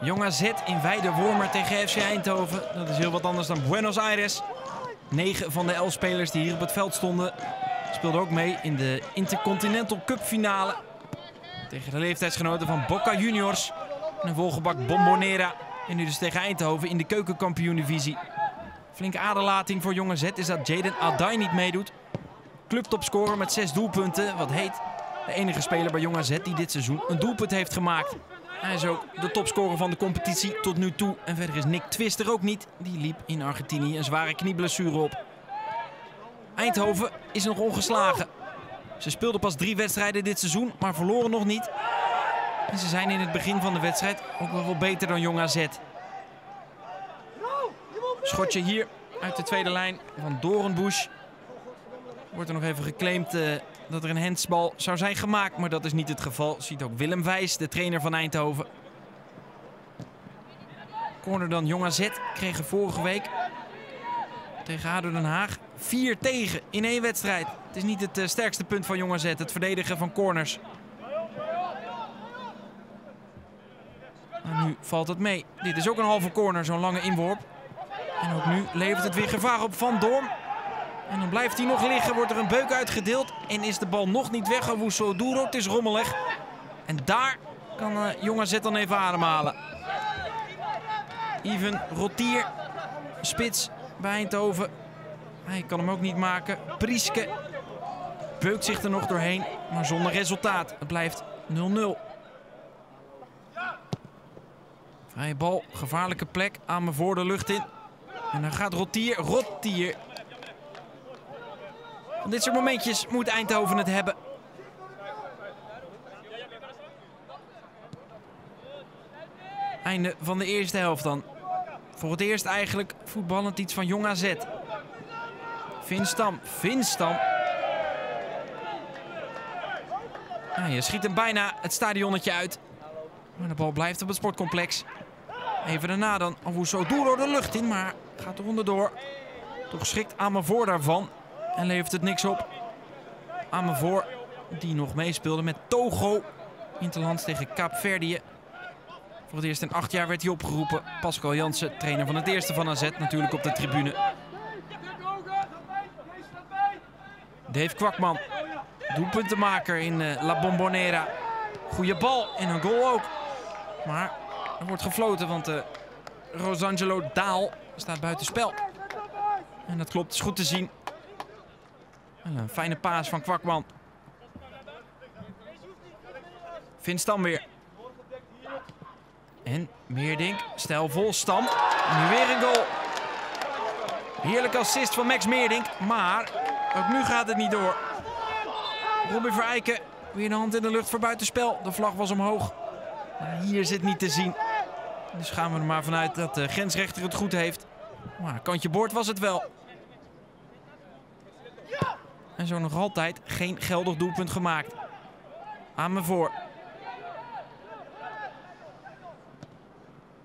Jong AZ in Weidewormer tegen FC Eindhoven. Dat is heel wat anders dan Buenos Aires. 9 van de 11 spelers die hier op het veld stonden speelden ook mee in de Intercontinental Cup finale. Tegen de leeftijdsgenoten van Boca Juniors. En een volgebak Bombonera. En nu dus tegen Eindhoven in de keukenkampioen-divisie. Flinke aderlating voor Jong AZ is dat Jaden Adai niet meedoet. Clubtopscorer met 6 doelpunten, wat heet. De enige speler bij Jong AZ die dit seizoen een doelpunt heeft gemaakt. Hij is ook de topscorer van de competitie tot nu toe. En verder is Nick Twister ook niet. Die liep in Argentinië een zware knieblessure op. Eindhoven is nog ongeslagen. Ze speelden pas drie wedstrijden dit seizoen, maar verloren nog niet. En ze zijn in het begin van de wedstrijd ook wel wat beter dan Jong AZ. Schotje hier uit de tweede lijn van Dorenbusch. Wordt er nog even geclaimd uh, dat er een handsbal zou zijn gemaakt, maar dat is niet het geval. Ziet ook Willem Wijs, de trainer van Eindhoven. Corner dan Jong AZ kregen vorige week tegen ADO Den Haag 4 tegen in één wedstrijd. Het is niet het uh, sterkste punt van Jong AZ, het verdedigen van corners. Maar nu valt het mee. Dit is ook een halve corner, zo'n lange inworp. En ook nu levert het weer gevaar op Van Dorm. En dan blijft hij nog liggen, wordt er een beuk uitgedeeld. En is de bal nog niet weg. Awuso Duro, het is rommelig. En daar kan uh, Jong AZ dan even ademhalen. Even Rotier, spits bij Eindhoven. Hij kan hem ook niet maken. Prieske beukt zich er nog doorheen, maar zonder resultaat. Het blijft 0-0. Vrije bal, gevaarlijke plek. Aan me voor de lucht in. En dan gaat Rotier. Rotier. Dit soort momentjes moet Eindhoven het hebben. Einde van de eerste helft dan. Voor het eerst eigenlijk voetballend iets van Jong AZ. Vinstam, Vinstam. Ah, je schiet hem bijna het stadionnetje uit. Maar de bal blijft op het sportcomplex. Even daarna dan zo door de lucht in, maar gaat er onderdoor. Toch schrikt voor daarvan en levert het niks op. voor die nog meespeelde met Togo. Interlands tegen Kaapverdië. Voor het eerst in acht jaar werd hij opgeroepen. Pascal Jansen, trainer van het eerste van AZ, natuurlijk op de tribune. Dave Kwakman, doelpuntenmaker in uh, La Bombonera. Goeie bal en een goal ook. Maar er wordt gefloten, want uh, Rosangelo Daal staat buiten spel. En dat klopt, is goed te zien. Een fijne paas van Kwakman. Vinstam weer. En Meerdink, stijlvol, Stam. Nu weer een goal. Heerlijk assist van Max Meerdink, maar ook nu gaat het niet door. Robin Verijken, weer de hand in de lucht voor buitenspel. De vlag was omhoog. Maar hier zit niet te zien. Dus gaan we er maar vanuit dat de grensrechter het goed heeft. Maar kantje boord was het wel. En zo nog altijd geen geldig doelpunt gemaakt. Aan me voor.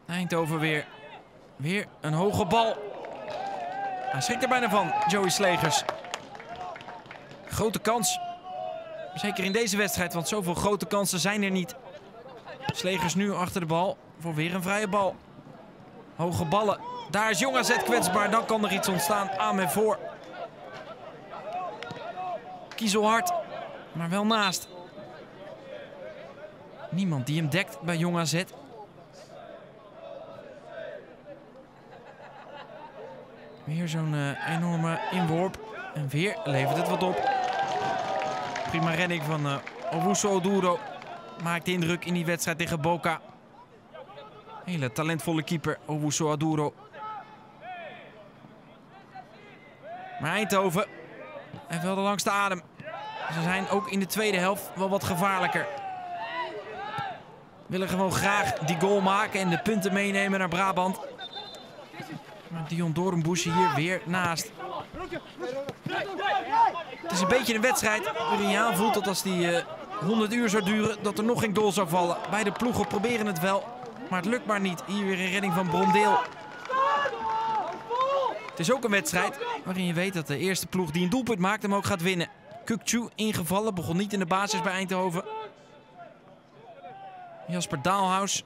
Eindhoven weer. Weer een hoge bal. Hij schrikt er bijna van, Joey Slegers. Grote kans. Zeker in deze wedstrijd, want zoveel grote kansen zijn er niet. Slegers nu achter de bal voor weer een vrije bal. Hoge ballen. Daar is Jong AZ kwetsbaar. Dan kan er iets ontstaan. Aan voor. Kiezelhard. Maar wel naast. Niemand die hem dekt bij Jong AZ. Weer zo'n uh, enorme inworp. En weer levert het wat op. Prima redding van uh, Owusu Oduro. Maakt indruk in die wedstrijd tegen Boca. Hele talentvolle keeper Owusu Oduro. Maar Eindhoven heeft wel de langste adem. Ze zijn ook in de tweede helft wel wat gevaarlijker. Willen gewoon graag die goal maken en de punten meenemen naar Brabant. Maar Dion Doornbusch hier weer naast. Het is een beetje een wedstrijd waarin je aanvoelt dat als die uh, eh, 100 uur zou duren, dat er nog geen goal zou vallen. Beide ploegen proberen het wel, maar het lukt maar niet. Hier weer een redding van Brondeel. Het is ook een wedstrijd waarin je weet dat de eerste ploeg die een doelpunt maakt hem ook gaat winnen. Kukchu ingevallen, begon niet in de basis bij Eindhoven. Jasper Daalhaus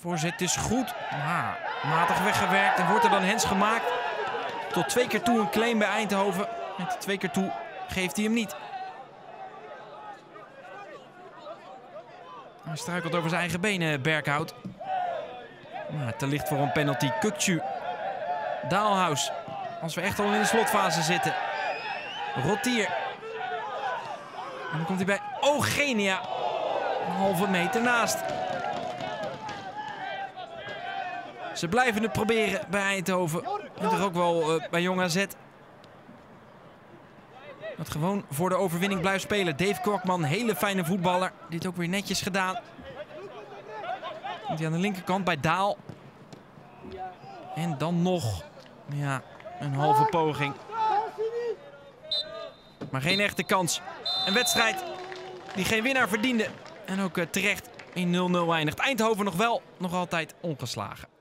Voorzet is goed. Maar matig weggewerkt. En wordt er dan hens gemaakt. Tot twee keer toe een claim bij Eindhoven. Met twee keer toe geeft hij hem niet. Hij struikelt over zijn eigen benen, Berghout. Maar te licht voor een penalty. Kukcu. Daalhuis. Als we echt al in de slotfase zitten. Rotier. En dan komt hij bij Eugenia. Een halve meter naast. Ze blijven het proberen bij Eindhoven. En toch ook wel uh, bij Jong AZ. Dat gewoon voor de overwinning blijft spelen. Dave Korkman, hele fijne voetballer. Dit ook weer netjes gedaan. Komt hij aan de linkerkant bij Daal. En dan nog ja, een halve poging. Maar geen echte kans. Een wedstrijd die geen winnaar verdiende. En ook uh, terecht in 0-0 eindigt. Eindhoven nog wel, nog altijd ongeslagen.